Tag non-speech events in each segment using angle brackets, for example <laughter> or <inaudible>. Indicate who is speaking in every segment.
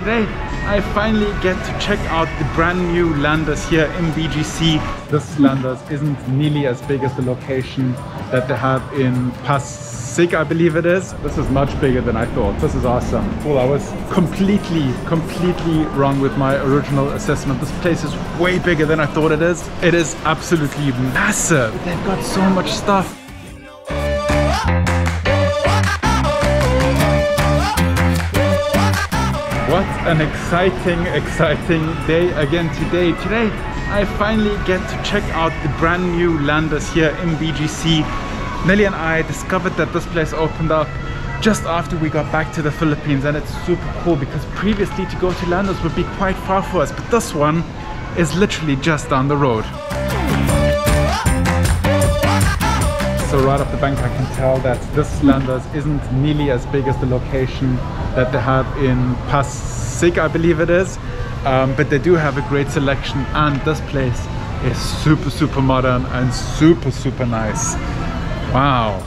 Speaker 1: Today I finally get to check out the brand new Landers here in BGC. This Landers isn't nearly as big as the location that they have in Pasig, I believe it is. This is much bigger than I thought. This is awesome. Well, I was completely, completely wrong with my original assessment. This place is way bigger than I thought it is. It is absolutely massive. They've got so much stuff. What an exciting, exciting day again today. Today, I finally get to check out the brand new Landers here in BGC. Nelly and I discovered that this place opened up just after we got back to the Philippines and it's super cool because previously to go to Landers would be quite far for us, but this one is literally just down the road. So right off the bank I can tell that this Landers isn't nearly as big as the location that they have in Pasig, I believe it is. Um, but they do have a great selection and this place is super, super modern and super, super nice. Wow.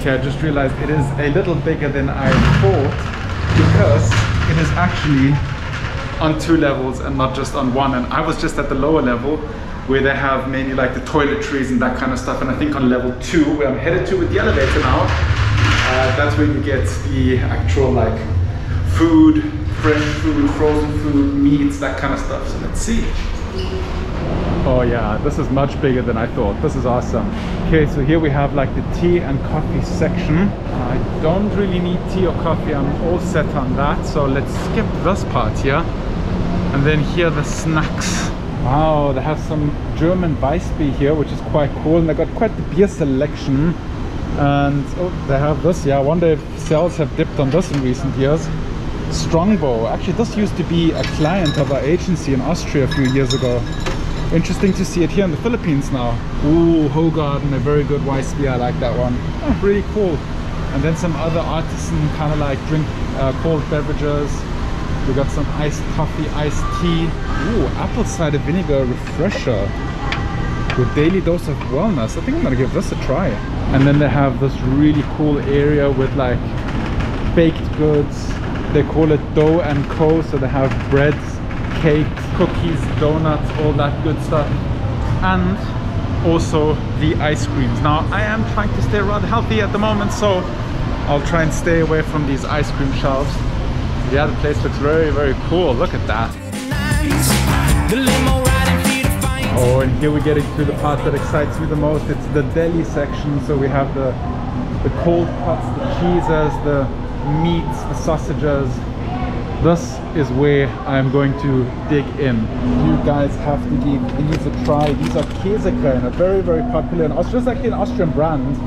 Speaker 1: Okay, I just realized it is a little bigger than I thought because it is actually on two levels and not just on one. And I was just at the lower level where they have mainly like the toiletries and that kind of stuff. And I think on level two, where I'm headed to with the elevator now, uh, that's where you get the actual like food, fresh food, frozen food, meats, that kind of stuff. So let's see. Oh yeah, this is much bigger than I thought. This is awesome. Okay, so here we have like the tea and coffee section. I don't really need tea or coffee. I'm all set on that. So let's skip this part here. And then here the snacks. Wow, they have some German Weissbier here, which is quite cool. And they got quite the beer selection. And oh, they have this. Yeah, I wonder if sales have dipped on this in recent years. Strongbow. Actually, this used to be a client of our agency in Austria a few years ago. Interesting to see it here in the Philippines now. Ooh, Hoegaarden, a very good Weissbier. I like that one. Oh, really cool. And then some other artisan kind of like drink uh, cold beverages. We got some iced coffee, iced tea. Ooh, apple cider vinegar refresher with daily dose of wellness. I think I'm gonna give this a try. And then they have this really cool area with like baked goods. They call it dough and co. So they have breads, cakes, cookies, donuts, all that good stuff. And also the ice creams. Now I am trying to stay rather healthy at the moment, so I'll try and stay away from these ice cream shelves. Yeah, the place looks very, very cool. Look at that. Oh, and here we're getting to the part that excites me the most. It's the deli section. So we have the the cold cuts, the cheeses, the meats, the sausages. This is where I'm going to dig in. You guys have to give these a try. These are Käsekrainer, very, very popular in Austria. It's actually an Austrian brand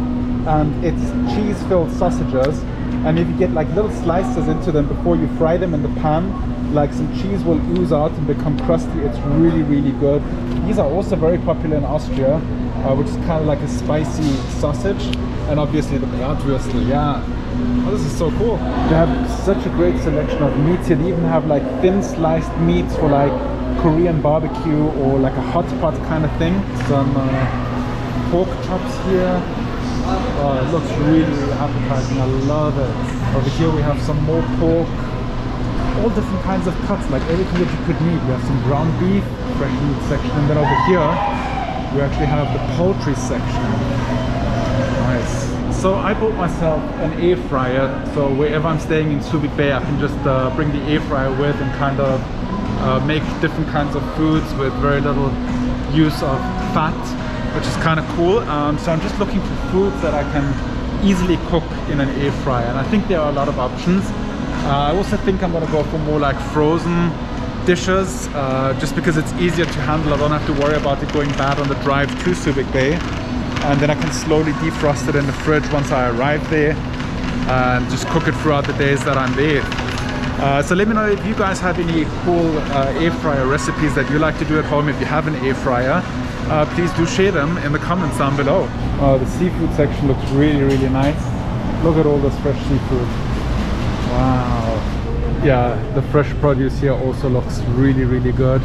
Speaker 1: and it's cheese-filled sausages and if you get like little slices into them before you fry them in the pan like some cheese will ooze out and become crusty. It's really really good. These are also very popular in austria uh, which is kind of like a spicy sausage. And obviously the bratwurstel yeah. Oh, this is so cool. They have such a great selection of meats. Here they even have like thin sliced meats for like korean barbecue or like a hot pot kind of thing. Some uh, pork chops here Oh, it looks really, really appetizing. I love it. Over here we have some more pork. All different kinds of cuts, like everything that you could need. We have some ground beef, fresh meat section, and then over here we actually have the poultry section. Nice. So I bought myself an air fryer. So wherever I'm staying in Subic Bay, I can just uh, bring the air fryer with and kind of uh, make different kinds of foods with very little use of fat which is kind of cool. Um, so I'm just looking for foods that I can easily cook in an air fryer. And I think there are a lot of options. Uh, I also think I'm gonna go for more like frozen dishes, uh, just because it's easier to handle. I don't have to worry about it going bad on the drive to Subic Bay. And then I can slowly defrost it in the fridge once I arrive there and just cook it throughout the days that I'm there. Uh, so let me know if you guys have any cool uh, air fryer recipes that you like to do at home if you have an air fryer uh, please do share them in the comments down below. Uh, the seafood section looks really, really nice. Look at all this fresh seafood. Wow. Yeah, the fresh produce here also looks really, really good.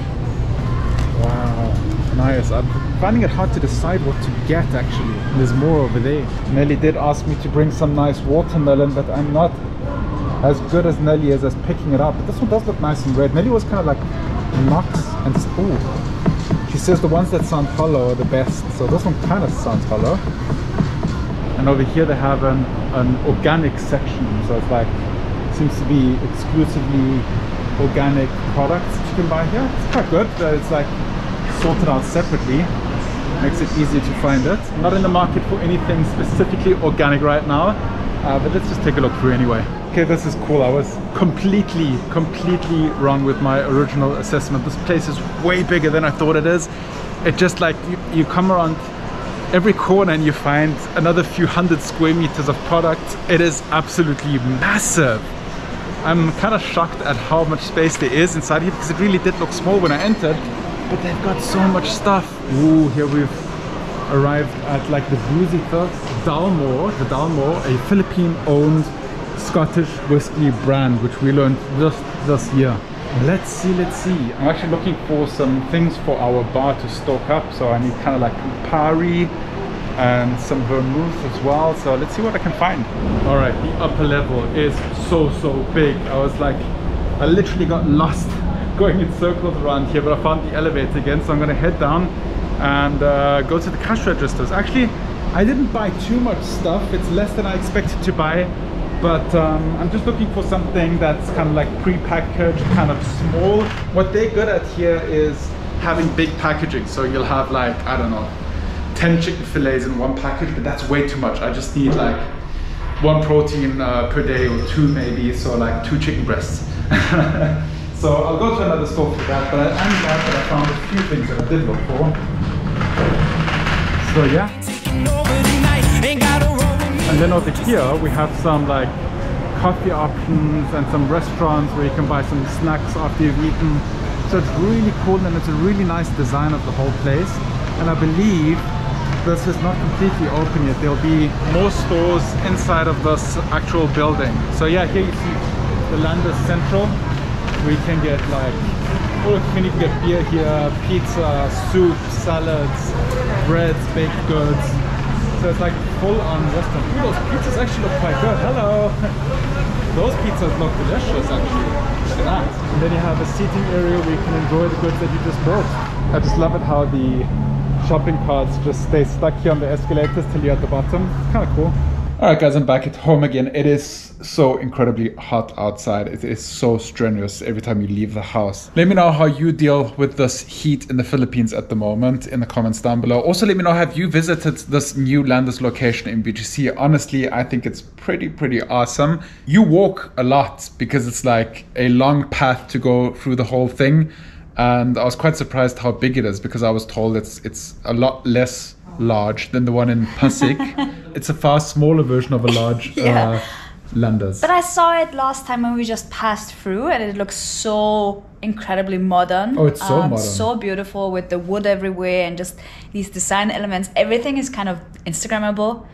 Speaker 1: Wow, nice. I'm finding it hard to decide what to get actually. There's more over there. Nelly did ask me to bring some nice watermelon, but I'm not as good as Nelly is as picking it up. But this one does look nice and red. Nelly was kind of like knocks and oh, she says the ones that sound hollow are the best. So this one kind of sounds hollow. And over here they have an, an organic section. So it's like seems to be exclusively organic products that you can buy here. It's quite good. Uh, it's like sorted out separately. Makes it easier to find it. Not in the market for anything specifically organic right now, uh, but let's just take a look through anyway. Okay, this is cool. I was completely, completely wrong with my original assessment. This place is way bigger than I thought it is. It just like, you, you come around every corner and you find another few hundred square meters of product. It is absolutely massive. I'm kind of shocked at how much space there is inside here because it really did look small when I entered, but they've got so much stuff. Ooh, here we've arrived at like the Boosieter Dalmore, the Dalmore, a Philippine-owned Scottish whiskey brand, which we learned just this year. Let's see, let's see. I'm actually looking for some things for our bar to stock up. So I need kind of like Campari and some vermouth as well. So let's see what I can find. All right, the upper level is so, so big. I was like, I literally got lost <laughs> going in circles around here, but I found the elevator again. So I'm gonna head down and uh, go to the cash registers. Actually, I didn't buy too much stuff. It's less than I expected to buy but um, I'm just looking for something that's kind of like pre-packaged, kind of small. What they're good at here is having big packaging. So you'll have like, I don't know, 10 chicken fillets in one package, but that's way too much. I just need like one protein uh, per day or two maybe, so like two chicken breasts. <laughs> so I'll go to another store for that, but I'm glad that I found a few things that I did look for. So yeah. And then over here we have some like coffee options and some restaurants where you can buy some snacks after you've eaten. So it's really cool and it's a really nice design of the whole place. And I believe this is not completely open yet. There'll be more stores inside of this actual building. So yeah, here you see the Landers Central. We can get like, oh, you can beer here, pizza, soup, salads, breads, baked goods, so it's like full on restaurant. Ooh, those pizzas actually look quite good. Hello! <laughs> those pizzas look delicious actually. Look at that. And then you have a seating area where you can enjoy the goods that you just bought. I just love it how the shopping carts just stay stuck here on the escalators till you're at the bottom. It's kind of cool. All right, guys, I'm back at home again. It is so incredibly hot outside. It is so strenuous every time you leave the house. Let me know how you deal with this heat in the Philippines at the moment in the comments down below. Also, let me know, have you visited this new Landers location in BGC? Honestly, I think it's pretty, pretty awesome. You walk a lot because it's like a long path to go through the whole thing. And I was quite surprised how big it is because I was told it's it's a lot less large than the one in Pasig. <laughs> it's a far smaller version of a large <laughs> yeah. uh, Landers.
Speaker 2: But I saw it last time when we just passed through, and it looks so incredibly modern.
Speaker 1: Oh, it's so um, modern.
Speaker 2: So beautiful with the wood everywhere and just these design elements. Everything is kind of Instagrammable.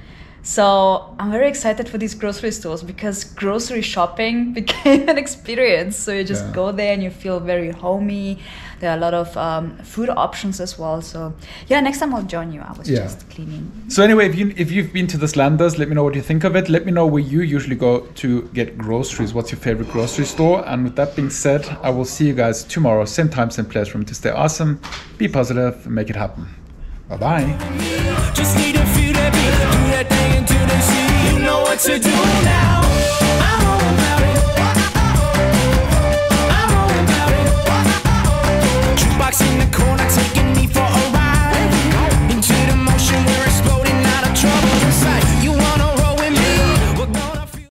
Speaker 2: So I'm very excited for these grocery stores because grocery shopping <laughs> became an experience. So you just yeah. go there and you feel very homey. There are a lot of um, food options as well. So yeah, next time I'll join you. I was yeah. just cleaning.
Speaker 1: So anyway, if you if you've been to this Landers, let me know what you think of it. Let me know where you usually go to get groceries. What's your favorite grocery store? And with that being said, I will see you guys tomorrow, same time, same place. From to stay awesome, be positive, and make it happen. Bye bye. What to do.